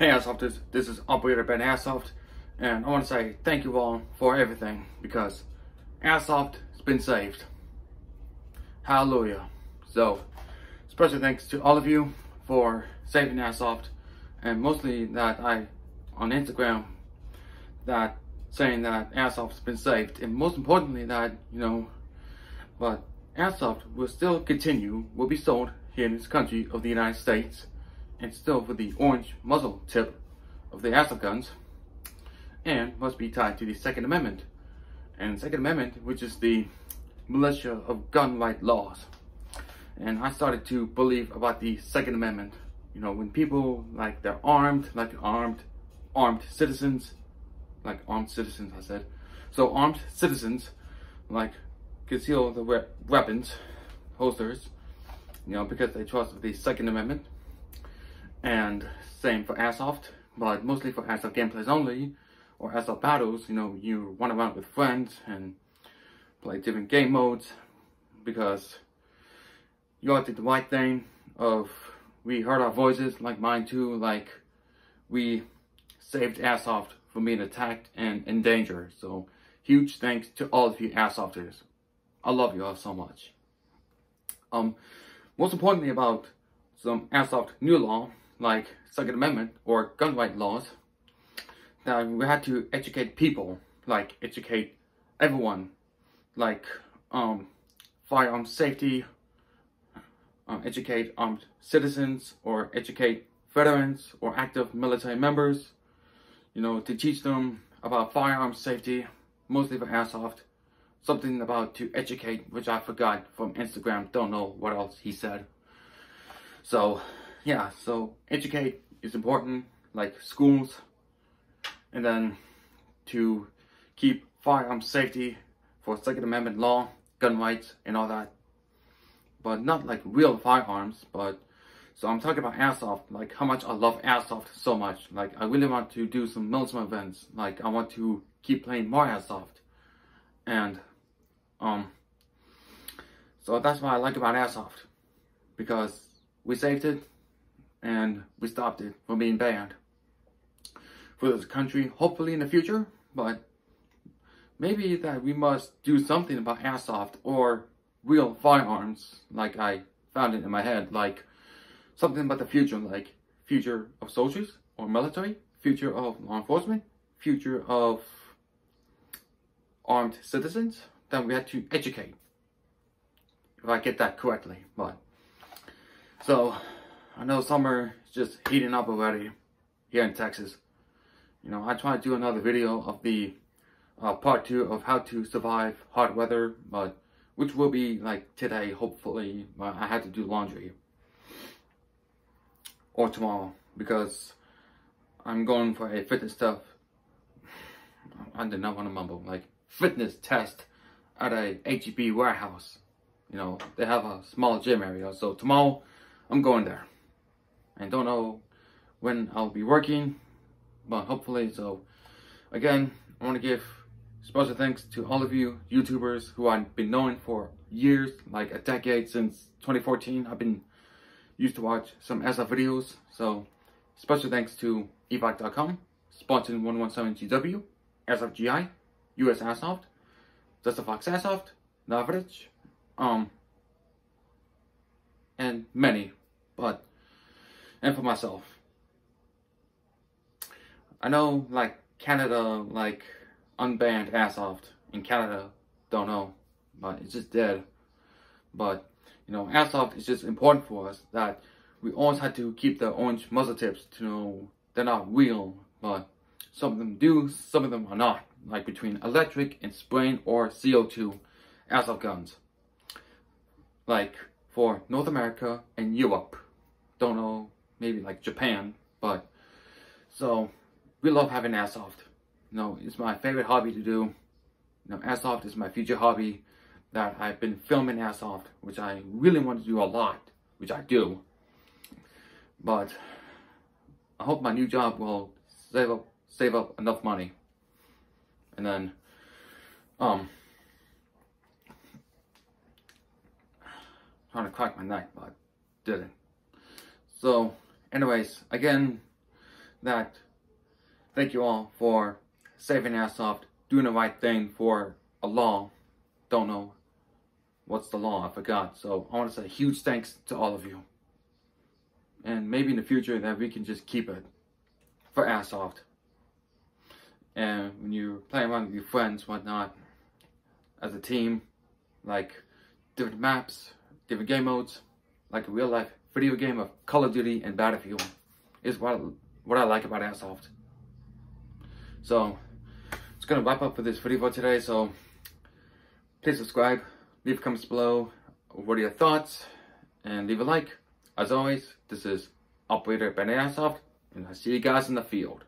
Hey Airsofters, this is Operator Bandit Airsoft, and I want to say thank you all for everything because Airsoft has been saved. Hallelujah. So, special thanks to all of you for saving Airsoft, and mostly that I, on Instagram, that saying that Airsoft has been saved, and most importantly that, you know, but Airsoft will still continue, will be sold here in this country of the United States, and still for the orange muzzle tip of the assault guns, and must be tied to the Second Amendment. And Second Amendment, which is the militia of gun right laws. And I started to believe about the Second Amendment. You know, when people, like, they're armed, like armed, armed citizens, like armed citizens, I said. So armed citizens, like, conceal the weapons, holsters, you know, because they trust the Second Amendment. And same for Airsoft, but mostly for Airsoft gameplays only, or Airsoft battles, you know, you run around with friends and play different game modes, because you all did the right thing of, we heard our voices, like mine too, like, we saved Airsoft from being attacked and in danger. So, huge thanks to all of you Airsofters. I love you all so much. Um, most importantly about some Airsoft new law, like Second Amendment or gun right laws, that we had to educate people, like educate everyone, like um, firearm safety, um, educate armed citizens, or educate veterans or active military members, you know, to teach them about firearm safety, mostly for Airsoft, something about to educate, which I forgot from Instagram. Don't know what else he said. So, yeah, so educate is important, like schools, and then to keep firearm safety for Second Amendment law, gun rights, and all that. But not like real firearms, but so I'm talking about airsoft, like how much I love airsoft so much. Like I really want to do some military events. Like I want to keep playing more airsoft. And um, so that's what I like about Airsoft. Because we saved it and we stopped it from being banned. For this country, hopefully in the future, but maybe that we must do something about Airsoft or real firearms, like I found it in my head, like something about the future, like future of soldiers or military, future of law enforcement, future of armed citizens, then we had to educate. If I get that correctly, but so I know summer is just heating up already here in Texas. You know, I try to do another video of the uh, part two of how to survive hot weather, but which will be like today, hopefully. But I had to do laundry or tomorrow because I'm going for a fitness stuff. I did not want to mumble like fitness test at a HEB warehouse. You know, they have a small gym area. So tomorrow, I'm going there. And don't know when I'll be working, but hopefully. So again, I want to give special thanks to all of you YouTubers who I've been knowing for years, like a decade since 2014. I've been used to watch some SF videos. So special thanks to evike.com, sponsoring 117GW, SFGI, US Airsoft, just Fox Airsoft, average, um, and many, but, and for myself. I know, like, Canada, like, unbanned Airsoft in Canada, don't know, but it's just dead. But, you know, Airsoft is just important for us that we always had to keep the orange muzzle tips to know they're not real, but some of them do, some of them are not like between electric and spraying or CO2 airsoft guns. Like for North America and Europe. Don't know, maybe like Japan, but so we love having airsoft. You know, it's my favorite hobby to do. You know, airsoft is my future hobby that I've been filming airsoft, which I really want to do a lot, which I do. But I hope my new job will save up save up enough money and then um trying to crack my neck but didn't so anyways again that thank you all for saving Airsoft, doing the right thing for a law. Don't know what's the law, I forgot. So I want to say huge thanks to all of you. And maybe in the future that we can just keep it for Airsoft. And when you're playing around with your friends, whatnot, as a team, like different maps, different game modes, like real life video game of Call of Duty and Battlefield, is what what I like about Airsoft. So, it's gonna wrap up for this video for today. So, please subscribe, leave comments below. What are your thoughts? And leave a like. As always, this is Operator Bandit Airsoft, and I'll see you guys in the field.